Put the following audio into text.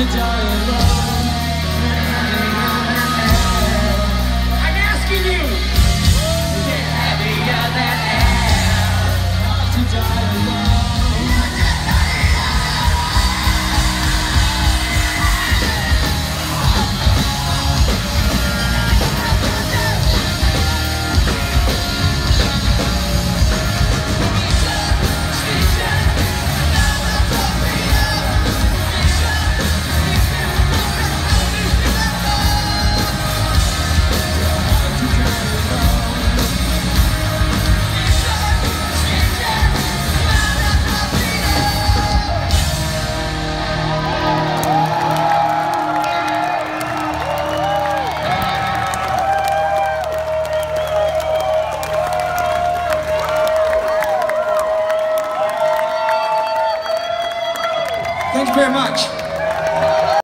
I'm very much.